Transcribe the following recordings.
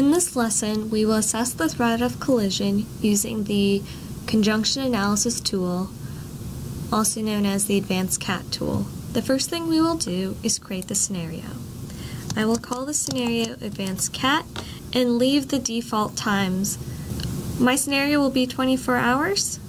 In this lesson, we will assess the threat of collision using the Conjunction Analysis tool, also known as the Advanced CAT tool. The first thing we will do is create the scenario. I will call the scenario Advanced CAT and leave the default times. My scenario will be 24 hours.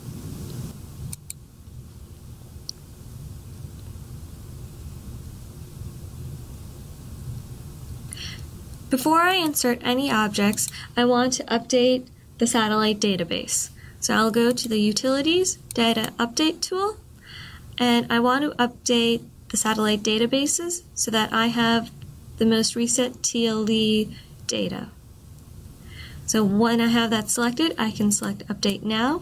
Before I insert any objects, I want to update the satellite database. So I'll go to the Utilities Data Update tool, and I want to update the satellite databases so that I have the most recent TLE data. So when I have that selected, I can select Update Now.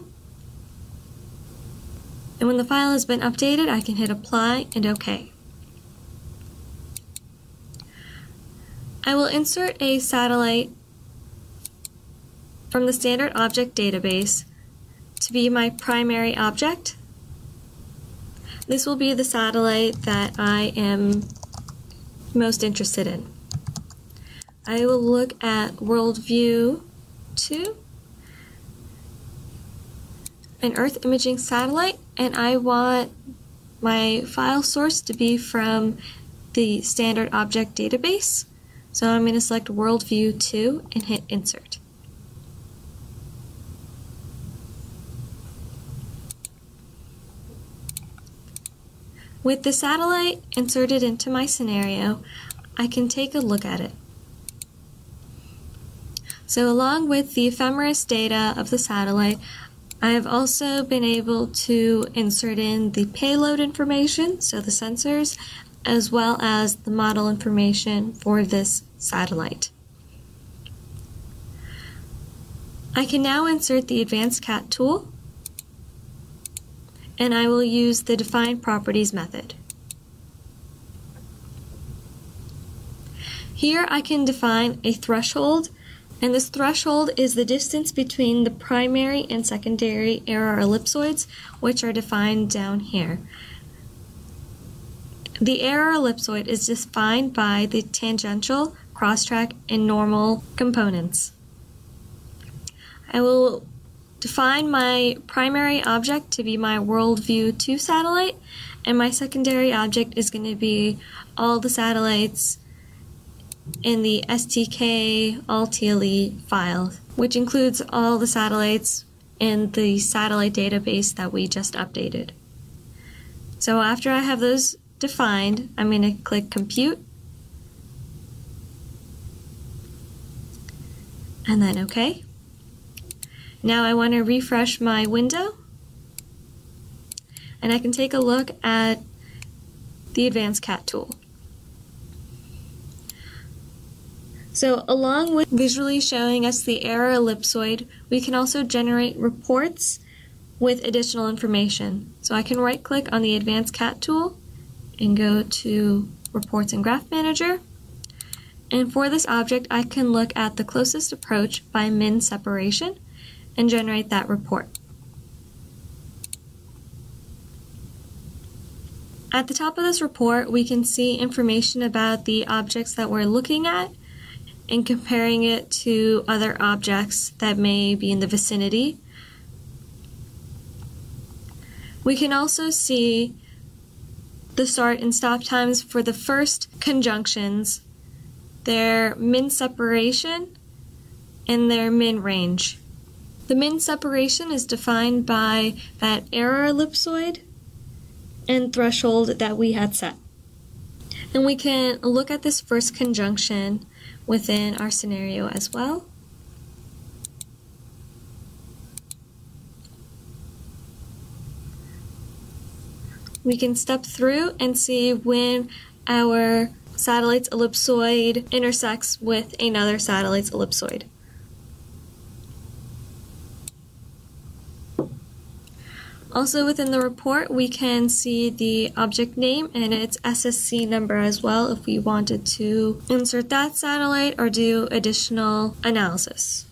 And when the file has been updated, I can hit Apply and OK. I will insert a satellite from the standard object database to be my primary object. This will be the satellite that I am most interested in. I will look at Worldview 2, an Earth imaging satellite, and I want my file source to be from the standard object database. So I'm going to select Worldview 2 and hit Insert. With the satellite inserted into my scenario, I can take a look at it. So along with the ephemeris data of the satellite, I have also been able to insert in the payload information, so the sensors, as well as the model information for this satellite. I can now insert the Advanced CAT tool, and I will use the Define Properties method. Here I can define a threshold, and this threshold is the distance between the primary and secondary error ellipsoids, which are defined down here. The error ellipsoid is defined by the tangential, crosstrack, and normal components. I will define my primary object to be my Worldview 2 satellite, and my secondary object is going to be all the satellites in the STK all TLE file, which includes all the satellites in the satellite database that we just updated. So after I have those defined, I'm going to click Compute, and then OK. Now I want to refresh my window, and I can take a look at the Advanced CAT tool. So along with visually showing us the error ellipsoid, we can also generate reports with additional information. So I can right click on the Advanced CAT tool and go to Reports and Graph Manager. And for this object, I can look at the closest approach by min separation and generate that report. At the top of this report, we can see information about the objects that we're looking at and comparing it to other objects that may be in the vicinity. We can also see the start and stop times for the first conjunctions, their min separation, and their min range. The min separation is defined by that error ellipsoid and threshold that we had set. And we can look at this first conjunction within our scenario as well. We can step through and see when our satellite's ellipsoid intersects with another satellite's ellipsoid. Also within the report, we can see the object name and its SSC number as well if we wanted to insert that satellite or do additional analysis.